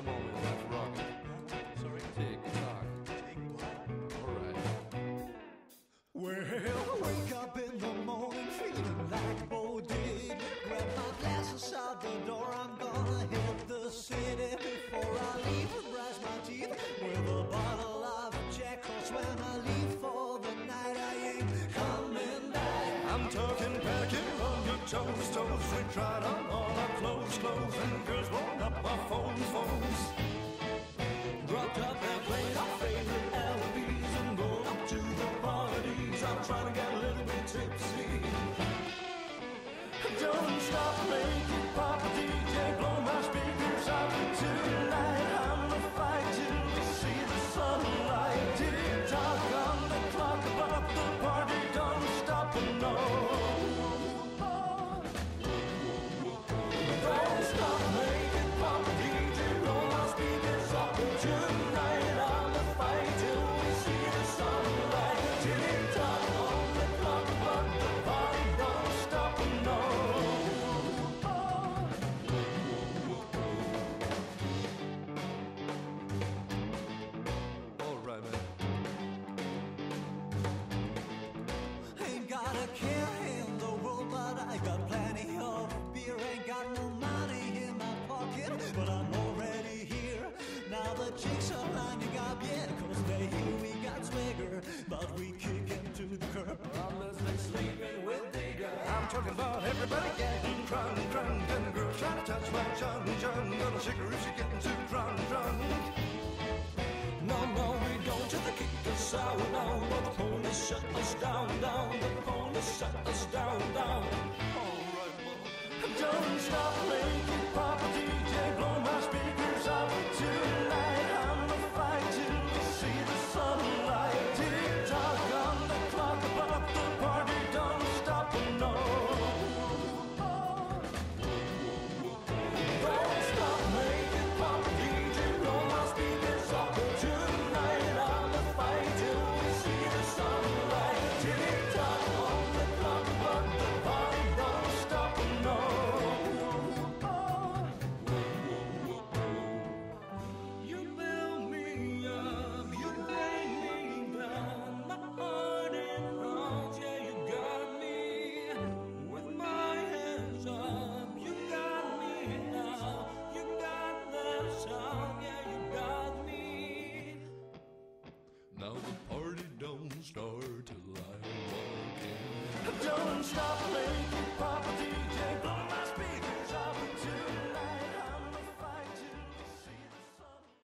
Come on, man, let's rock it. Sorry. Tick tock. All right. Well, I wake up in the morning feeling like Bo did. Grab my glasses out the door, I'm gonna hit the city before I leave. Brush my teeth with a bottle of Jack. Cause when I leave for the night, I ain't coming back. I'm talking packing on your toes, toes. We tried on all our clothes, clothes, and girls blowing up our phones, phones. Up but we kick into the curb. I'm listening, sleeping with Digger. I'm talking about everybody getting drunk, drunk, and the girls trying to touch my chun, chun. Gonna shake her if she getting too drunk, drunk. No, no, we don't to the kick us out now. Well, the police shut us down, down. The police shut us down, down. All right, well, don't stop making pop song, yeah, you got me. Now the party don't start till I walk in. Don't stop